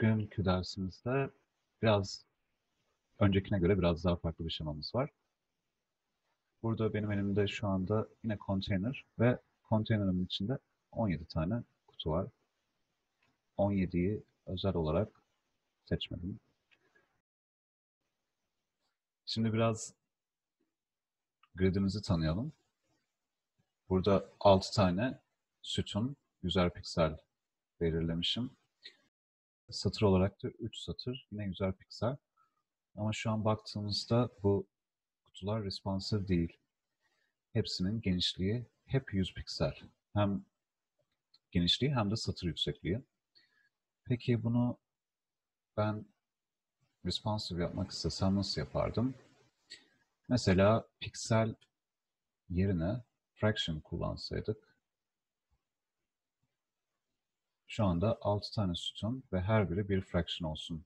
Bugünkü dersimizde biraz öncekine göre biraz daha farklı bir şemamız var. Burada benim elimde şu anda yine container ve container'ın içinde 17 tane kutu var. 17'yi özel olarak seçmedim. Şimdi biraz gridimizi tanıyalım. Burada 6 tane sütun, 100'er piksel belirlemişim. Satır olarak da 3 satır, yine 100'er piksel. Ama şu an baktığımızda bu kutular responsive değil. Hepsinin genişliği hep 100 piksel. Hem genişliği hem de satır yüksekliği. Peki bunu ben responsive yapmak istesem nasıl yapardım? Mesela piksel yerine fraction kullansaydık şu anda 6 tane sütun ve her biri bir fraction olsun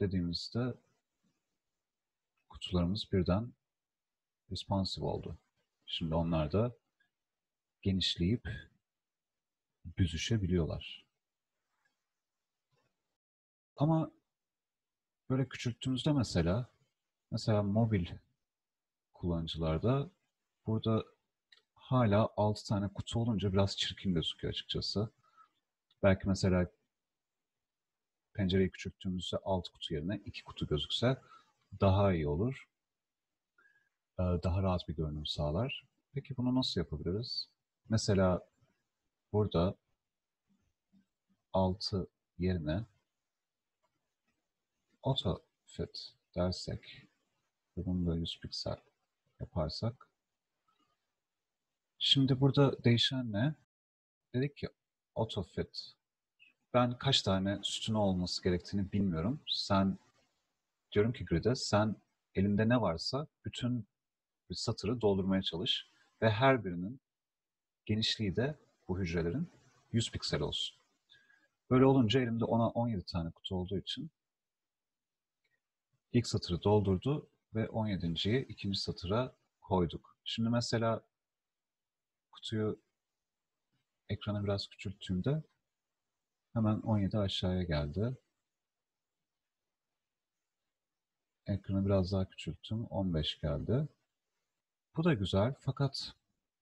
dediğimizde kutularımız birden responsive oldu. Şimdi onlar da genişleyip büzüşebiliyorlar. Ama böyle küçülttüğümüzde mesela mesela mobil kullanıcılarda burada hala 6 tane kutu olunca biraz çirkin gözüküyor açıkçası. Belki mesela pencereyi küçülttüğümüzde 6 kutu yerine 2 kutu gözükse daha iyi olur. Daha rahat bir görünüm sağlar. Peki bunu nasıl yapabiliriz? Mesela burada 6 yerine auto fit dersek ve bunu da 100 piksel yaparsak Şimdi burada değişen ne? Dedik ki auto fit. Ben kaç tane sütun olması gerektiğini bilmiyorum. Sen diyorum ki grid'e sen elinde ne varsa bütün bir satırı doldurmaya çalış ve her birinin genişliği de bu hücrelerin 100 piksel olsun. Böyle olunca elimde ona 17 tane kutu olduğu için ilk satırı doldurdu ve 17.yi ikinci satıra koyduk. Şimdi mesela kutuyu ekranı biraz küçülttüğümde hemen 17 aşağıya geldi. Ekranı biraz daha küçülttüm. 15 geldi. Bu da güzel fakat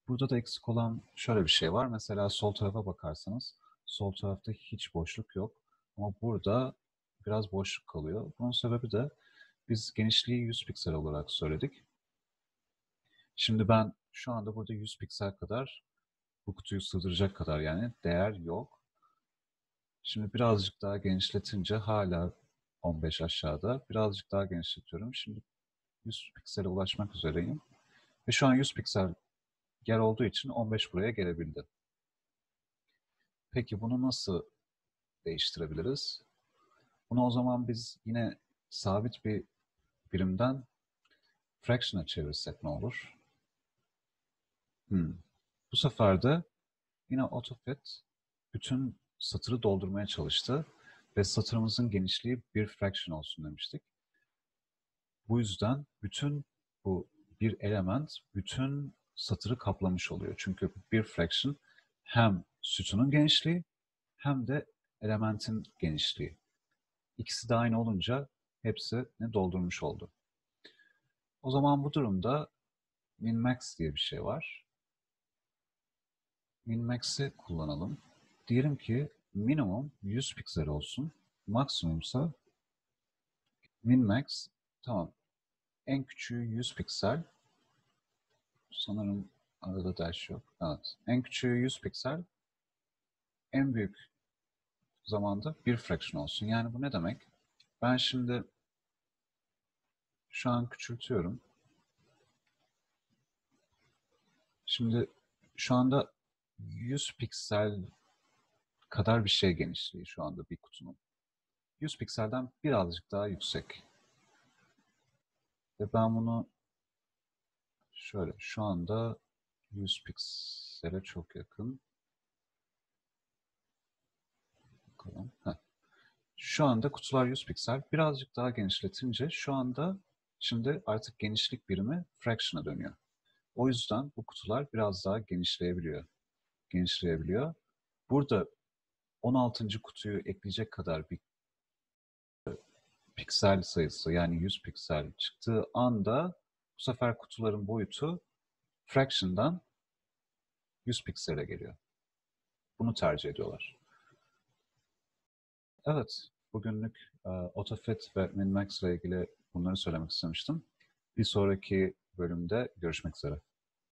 burada da eksik olan şöyle bir şey var. Mesela sol tarafa bakarsanız sol tarafta hiç boşluk yok. Ama burada biraz boşluk kalıyor. Bunun sebebi de biz genişliği 100 piksel olarak söyledik. Şimdi ben şu anda burada 100 piksel kadar bu kutuyu sığdıracak kadar yani değer yok. Şimdi birazcık daha genişletince hala 15 aşağıda. Birazcık daha genişletiyorum. Şimdi 100 piksele ulaşmak üzereyim. Ve şu an 100 piksel yer olduğu için 15 buraya gelebildi. Peki bunu nasıl değiştirebiliriz? Bunu o zaman biz yine sabit bir birimden fraction'a çevirsek ne olur? Hmm. Bu sefer de yine AutoFit bütün satırı doldurmaya çalıştı ve satırımızın genişliği bir fraction olsun demiştik. Bu yüzden bütün bu bir element bütün satırı kaplamış oluyor. Çünkü bir fraction hem sütunun genişliği hem de elementin genişliği. İkisi de aynı olunca hepsini doldurmuş oldu. O zaman bu durumda min-max diye bir şey var. Min-max'i kullanalım. Diyelim ki minimum 100 piksel olsun. Maksimumsa min-max tamam. En küçüğü 100 piksel. Sanırım arada dash yok. Evet. En küçüğü 100 piksel. En büyük zamanda bir fraction olsun. Yani bu ne demek? Ben şimdi şu an küçültüyorum. Şimdi şu anda 100 piksel kadar bir şey genişliği şu anda bir kutunun. 100 pikselden birazcık daha yüksek. Ve ben bunu şöyle şu anda 100 piksele çok yakın. Bakalım. Heh. Şu anda kutular 100 piksel. Birazcık daha genişletince şu anda şimdi artık genişlik birimi fraction'a dönüyor. O yüzden bu kutular biraz daha genişleyebiliyor. Genişleyebiliyor. Burada 16. kutuyu ekleyecek kadar bir piksel sayısı yani 100 piksel çıktığı anda bu sefer kutuların boyutu fraction'dan 100 piksele geliyor. Bunu tercih ediyorlar. Evet, bugünlük e, AutoFit ve MinMax ile ilgili bunları söylemek istemiştim. Bir sonraki bölümde görüşmek üzere.